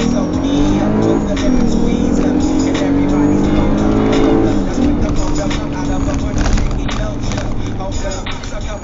I Suck up.